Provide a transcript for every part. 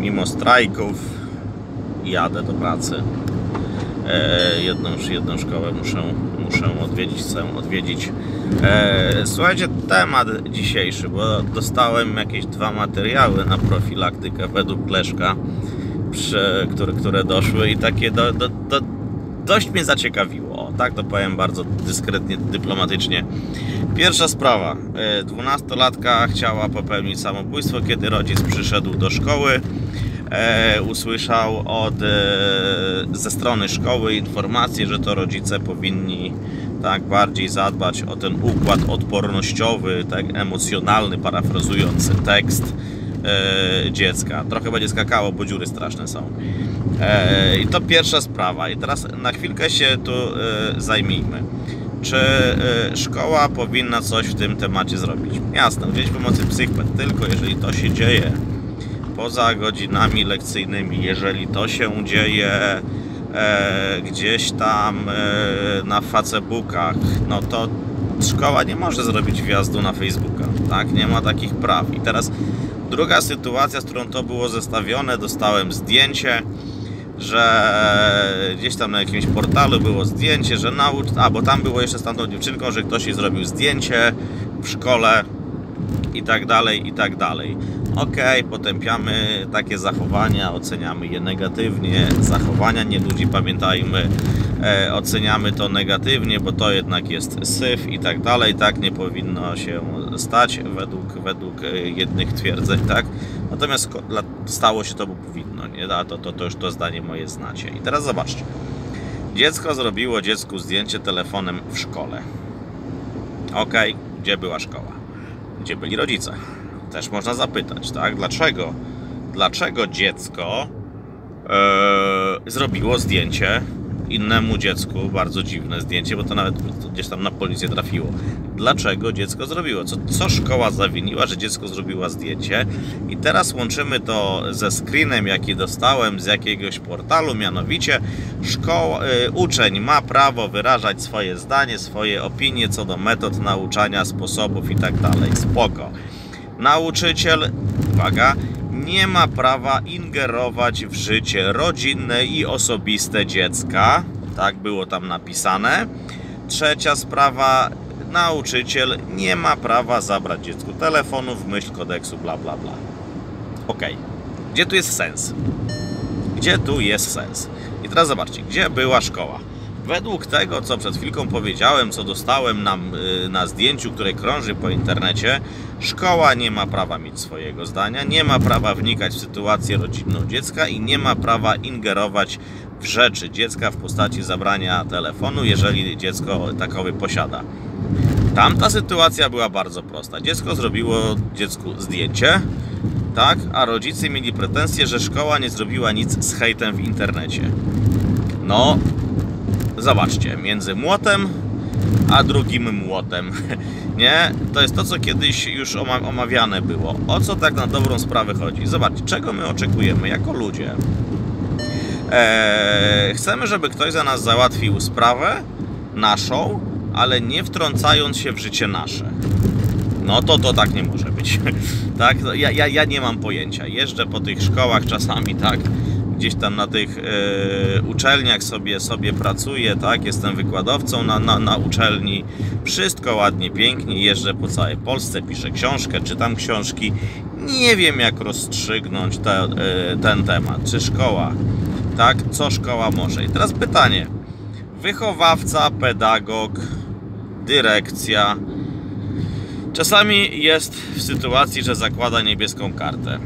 Mimo strajków jadę do pracy. E, jedną, jedną szkołę muszę, muszę odwiedzić, chcę odwiedzić. E, słuchajcie, temat dzisiejszy, bo dostałem jakieś dwa materiały na profilaktykę według Leszka, przy, które, które doszły i takie do, do, do, dość mnie zaciekawiło. Tak to powiem bardzo dyskretnie, dyplomatycznie. Pierwsza sprawa. E, Dwunastolatka chciała popełnić samobójstwo, kiedy rodzic przyszedł do szkoły. E, usłyszał od, e, ze strony szkoły informację, że to rodzice powinni tak bardziej zadbać o ten układ odpornościowy, tak emocjonalny, parafrazujący tekst dziecka. Trochę będzie skakało, bo dziury straszne są. E, I to pierwsza sprawa. I teraz na chwilkę się tu e, zajmijmy. Czy e, szkoła powinna coś w tym temacie zrobić? Jasne, udzielić pomocy psychped, tylko jeżeli to się dzieje poza godzinami lekcyjnymi, jeżeli to się dzieje e, gdzieś tam e, na Facebookach, no to szkoła nie może zrobić wjazdu na Facebooka, tak? Nie ma takich praw. I teraz druga sytuacja, z którą to było zestawione, dostałem zdjęcie, że gdzieś tam na jakimś portalu było zdjęcie, że naucz... A, bo tam było jeszcze z tamtą dziewczynką, że ktoś jej zrobił zdjęcie w szkole i tak dalej, i tak dalej. Ok, potępiamy takie zachowania, oceniamy je negatywnie. Zachowania nie ludzi, pamiętajmy, e, oceniamy to negatywnie, bo to jednak jest syf i tak dalej. Tak nie powinno się stać według, według e, jednych twierdzeń, tak? Natomiast stało się to, bo powinno, nie? A to, to, to już to zdanie moje znacie. I teraz zobaczcie. Dziecko zrobiło dziecku zdjęcie telefonem w szkole. Ok, gdzie była szkoła? Gdzie byli rodzice? Też można zapytać, tak? Dlaczego? Dlaczego dziecko e, zrobiło zdjęcie innemu dziecku? Bardzo dziwne zdjęcie, bo to nawet gdzieś tam na policję trafiło. Dlaczego dziecko zrobiło? Co, co szkoła zawiniła, że dziecko zrobiło zdjęcie? I teraz łączymy to ze screenem, jaki dostałem z jakiegoś portalu, mianowicie szkoła, e, uczeń ma prawo wyrażać swoje zdanie, swoje opinie co do metod nauczania, sposobów i tak. Spoko. Nauczyciel, uwaga, nie ma prawa ingerować w życie rodzinne i osobiste dziecka. Tak było tam napisane. Trzecia sprawa, nauczyciel nie ma prawa zabrać dziecku telefonu w myśl kodeksu, bla bla bla. Ok, gdzie tu jest sens? Gdzie tu jest sens? I teraz zobaczcie, gdzie była szkoła? Według tego, co przed chwilką powiedziałem, co dostałem na, y, na zdjęciu, które krąży po internecie, szkoła nie ma prawa mieć swojego zdania, nie ma prawa wnikać w sytuację rodzinną dziecka i nie ma prawa ingerować w rzeczy dziecka w postaci zabrania telefonu, jeżeli dziecko takowy posiada. Tamta sytuacja była bardzo prosta. Dziecko zrobiło dziecku zdjęcie, tak, a rodzice mieli pretensje, że szkoła nie zrobiła nic z hejtem w internecie. No, zobaczcie, między młotem a drugim młotem. Nie? To jest to, co kiedyś już oma- omawiane było. O co tak na dobrą sprawę chodzi? Zobaczcie, czego my oczekujemy jako ludzie? Eee, chcemy, żeby ktoś za nas załatwił sprawę naszą, ale nie wtrącając się w życie nasze. No to to tak nie może być. tak? No, Ja, ja, ja nie mam pojęcia. Jeżdżę po tych szkołach czasami, tak? Gdzieś tam na tych e, uczelniach sobie, sobie pracuję, tak? Jestem wykładowcą na, na, na uczelni. Wszystko ładnie, pięknie. Jeżdżę po całej Polsce, piszę książkę, czytam książki. Nie wiem, jak rozstrzygnąć te, e, ten temat. Czy szkoła, tak? Co szkoła może? I teraz pytanie. Wychowawca, pedagog, dyrekcja, Czasami jest w sytuacji, że zakłada niebieską kartę.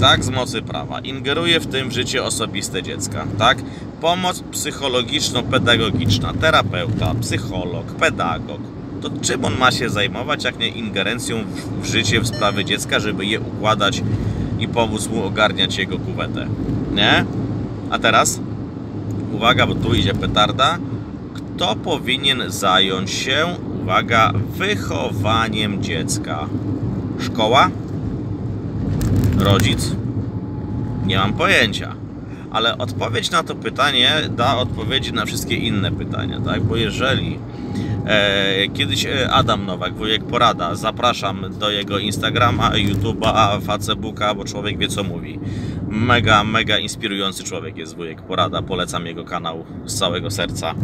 Tak, z mocy prawa. Ingeruje w tym w życie osobiste dziecka. Tak? Pomoc psychologiczno-pedagogiczna, terapeuta, psycholog, pedagog. To czym on ma się zajmować, jak nie ingerencją w, w życie, w sprawy dziecka, żeby je układać i pomóc mu ogarniać jego kuwetę? Nie? A teraz? Uwaga, bo tu idzie petarda. Kto powinien zająć się, uwaga, wychowaniem dziecka? Szkoła? Rodzic? Nie mam pojęcia. Ale odpowiedź na to pytanie da odpowiedzi na wszystkie inne pytania, tak? Bo jeżeli E, kiedyś e, Adam Nowak, wujek Porada, zapraszam do jego Instagrama, YouTube'a, Facebooka, bo człowiek wie co mówi. Mega, mega inspirujący człowiek jest wujek Porada, polecam jego kanał z całego serca,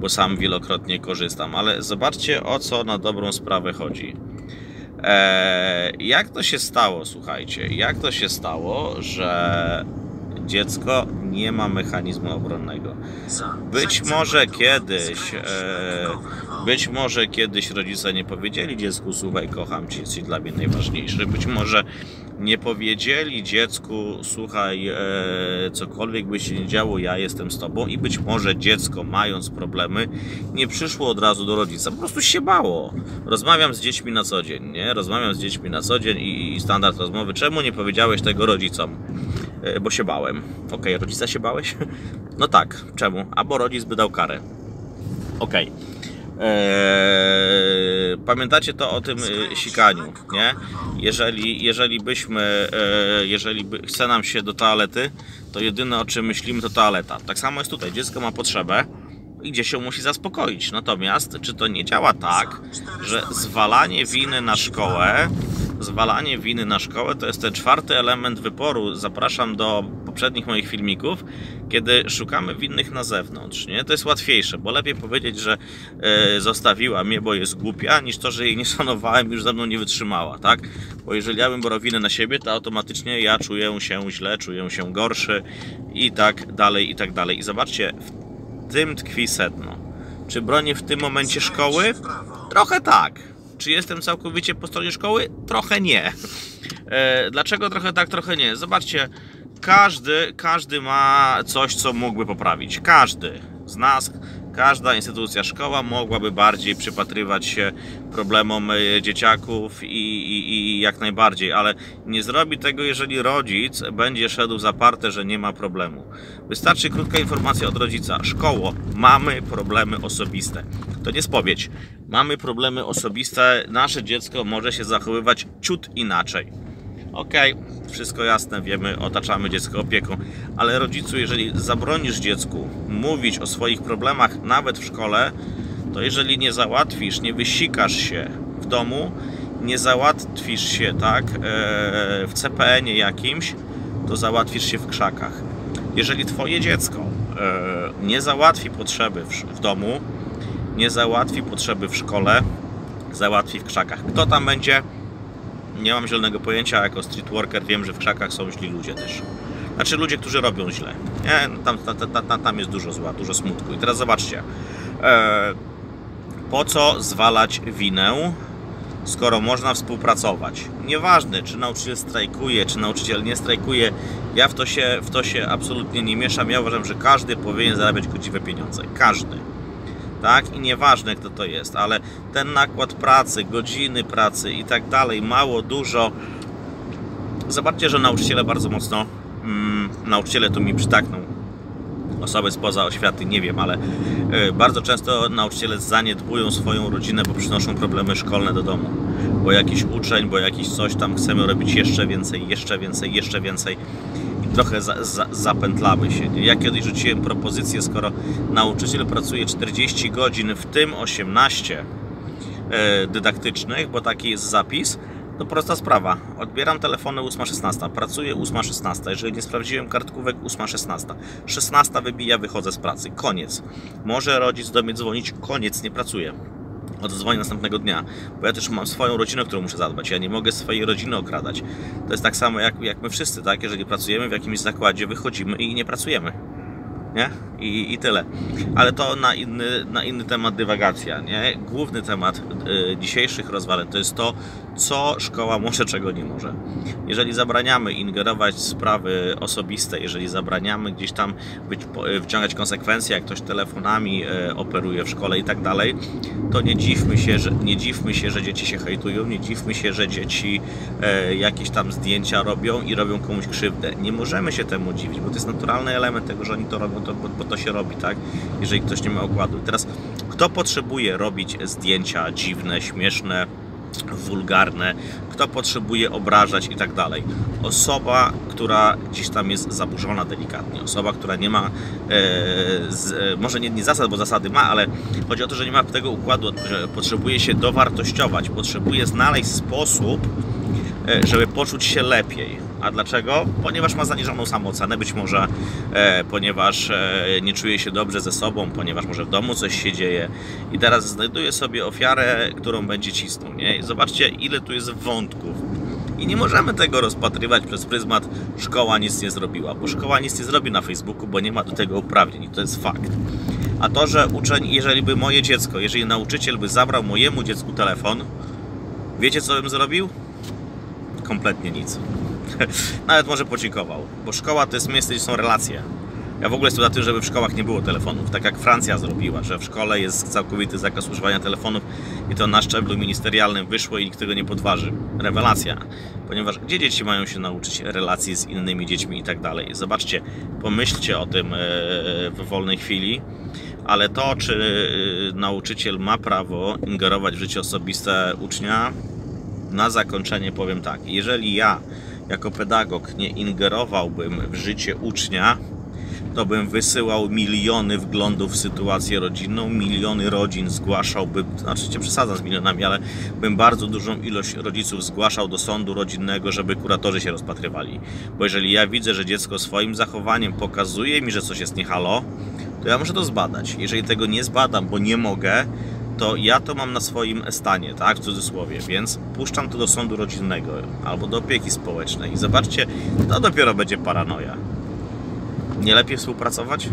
bo sam wielokrotnie korzystam. Ale zobaczcie o co na dobrą sprawę chodzi. E, jak to się stało, słuchajcie, jak to się stało, że dziecko nie ma mechanizmu obronnego. Być może kiedyś, e, być może kiedyś rodzice nie powiedzieli dziecku, słuchaj, kocham cię, jesteś dla mnie najważniejszy. Być może nie powiedzieli dziecku, słuchaj, e, cokolwiek by się nie działo, ja jestem z tobą. I być może dziecko, mając problemy, nie przyszło od razu do rodzica, po prostu się bało. Rozmawiam z dziećmi na co dzień, nie? Rozmawiam z dziećmi na co dzień i, i standard rozmowy. Czemu nie powiedziałeś tego rodzicom? E, bo się bałem. Okej, rodzica się bałeś? No tak, czemu? Albo rodzic by dał karę. Okej. Eee, pamiętacie to o tym e, sikaniu, nie? Jeżeli, jeżeli byśmy, e, jeżeli by, chce nam się do toalety, to jedyne o czym myślimy to toaleta. Tak samo jest tutaj. Dziecko ma potrzebę i gdzie się musi zaspokoić. Natomiast czy to nie działa tak, że zwalanie winy na szkołę zwalanie winy na szkołę to jest ten czwarty element wyporu. Zapraszam do poprzednich moich filmików, kiedy szukamy winnych na zewnątrz. Nie? To jest łatwiejsze, bo lepiej powiedzieć, że e, zostawiła mnie, bo jest głupia, niż to, że jej nie szanowałem, już ze mną nie wytrzymała. Tak? Bo jeżeli ja bym brał winę na siebie, to automatycznie ja czuję się źle, czuję się gorszy i tak dalej, i tak dalej. I zobaczcie, w tym tkwi sedno. Czy bronię w tym momencie szkoły? Trochę tak. Czy jestem całkowicie po stronie szkoły? Trochę nie. E, dlaczego trochę tak, trochę nie? Zobaczcie, każdy, każdy ma coś, co mógłby poprawić. Każdy z nas każda instytucja, szkoła mogłaby bardziej przypatrywać się problemom e, dzieciaków i, i, i, jak najbardziej, ale nie zrobi tego, jeżeli rodzic będzie szedł zaparte, że nie ma problemu. Wystarczy krótka informacja od rodzica. Szkoło, mamy problemy osobiste. To nie spowiedź. Mamy problemy osobiste, nasze dziecko może się zachowywać ciut inaczej. Okay wszystko jasne, wiemy, otaczamy dziecko opieką, ale rodzicu, jeżeli zabronisz dziecku mówić o swoich problemach nawet w szkole, to jeżeli nie załatwisz, nie wysikasz się w domu, nie załatwisz się tak e, w CPN-ie jakimś, to załatwisz się w krzakach. Jeżeli twoje dziecko e, nie załatwi potrzeby w domu, nie załatwi potrzeby w szkole, załatwi w krzakach. Kto tam będzie? Nie mam zielonego pojęcia, jako street worker wiem, że w krzakach są źli ludzie też. Znaczy ludzie, którzy robią źle. Nie? Tam, tam, tam, tam jest dużo zła, dużo smutku. I teraz zobaczcie. E, po co zwalać winę, skoro można współpracować? Nieważne, czy nauczyciel strajkuje, czy nauczyciel nie strajkuje. Ja w to się, w to się absolutnie nie mieszam. Ja uważam, że każdy powinien zarabiać godziwe pieniądze. Każdy tak? I nieważne kto to jest, ale ten nakład pracy, godziny pracy i tak dalej, mało, dużo. Zobaczcie, że nauczyciele bardzo mocno, mm, nauczyciele tu mi przytakną, osoby spoza oświaty, nie wiem, ale y, bardzo często nauczyciele zaniedbują swoją rodzinę, bo przynoszą problemy szkolne do domu. Bo jakiś uczeń, bo jakiś coś tam chcemy robić jeszcze więcej, jeszcze więcej, jeszcze więcej trochę za, za, zapętlamy się. Ja kiedyś rzuciłem propozycję, skoro nauczyciel pracuje 40 godzin, w tym 18 e, dydaktycznych, bo taki jest zapis, to prosta sprawa. Odbieram telefony 8.16, pracuję 8.16. Jeżeli nie sprawdziłem kartkówek, 8.16. 16 wybija, wychodzę z pracy. Koniec. Może rodzic do mnie dzwonić, koniec, nie pracuję odzwonię następnego dnia, bo ja też mam swoją rodzinę, którą muszę zadbać. Ja nie mogę swojej rodziny okradać. To jest tak samo jak, jak my wszyscy, tak? Jeżeli pracujemy w jakimś zakładzie, wychodzimy i nie pracujemy nie? I, i tyle. Ale to na inny, na inny temat dywagacja, nie? Główny temat y, dzisiejszych rozwaleń to jest to, co szkoła może, czego nie może. Jeżeli zabraniamy ingerować w sprawy osobiste, jeżeli zabraniamy gdzieś tam być, wciągać konsekwencje, jak ktoś telefonami y, operuje w szkole i tak dalej, to nie dziwmy się, że, nie dziwmy się, że dzieci się hejtują, nie dziwmy się, że dzieci y, jakieś tam zdjęcia robią i robią komuś krzywdę. Nie możemy się temu dziwić, bo to jest naturalny element tego, że oni to robią to, bo, bo to się robi, tak? Jeżeli ktoś nie ma układu. I teraz, kto potrzebuje robić zdjęcia dziwne, śmieszne, wulgarne, kto potrzebuje obrażać i tak dalej. Osoba, która gdzieś tam jest zaburzona delikatnie, osoba, która nie ma, e, z, e, może nie, nie zasad, bo zasady ma, ale chodzi o to, że nie ma tego układu, że potrzebuje się dowartościować, potrzebuje znaleźć sposób, e, żeby poczuć się lepiej. A dlaczego? Ponieważ ma zaniżoną samoocenę, być może e, ponieważ e, nie czuje się dobrze ze sobą, ponieważ może w domu coś się dzieje i teraz znajduje sobie ofiarę, którą będzie cisnął. Nie? I zobaczcie, ile tu jest wątków. I nie możemy tego rozpatrywać przez pryzmat szkoła nic nie zrobiła, bo szkoła nic nie zrobi na Facebooku, bo nie ma do tego uprawnień i to jest fakt. A to, że uczeń, jeżeli by moje dziecko, jeżeli nauczyciel by zabrał mojemu dziecku telefon, wiecie co bym zrobił? Kompletnie nic. Nawet może podziękował, bo szkoła to jest miejsce, gdzie są relacje. Ja w ogóle jestem za tym, żeby w szkołach nie było telefonów, tak jak Francja zrobiła, że w szkole jest całkowity zakaz używania telefonów i to na szczeblu ministerialnym wyszło i nikt tego nie podważy. Rewelacja, ponieważ gdzie dzieci mają się nauczyć relacji z innymi dziećmi i tak dalej. Zobaczcie, pomyślcie o tym e, w wolnej chwili, ale to, czy e, nauczyciel ma prawo ingerować w życie osobiste ucznia, na zakończenie powiem tak, jeżeli ja jako pedagog nie ingerowałbym w życie ucznia, to bym wysyłał miliony wglądów w sytuację rodzinną, miliony rodzin zgłaszałbym, znaczy nie przesadzam z milionami, ale bym bardzo dużą ilość rodziców zgłaszał do sądu rodzinnego, żeby kuratorzy się rozpatrywali. Bo jeżeli ja widzę, że dziecko swoim zachowaniem pokazuje mi, że coś jest niehalo, to ja muszę to zbadać. Jeżeli tego nie zbadam, bo nie mogę, to ja to mam na swoim stanie, tak, w cudzysłowie, więc puszczam to do sądu rodzinnego albo do opieki społecznej i zobaczcie, to dopiero będzie paranoja. Nie lepiej współpracować?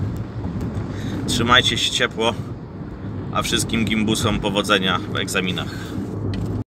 Trzymajcie się ciepło, a wszystkim gimbusom powodzenia w egzaminach.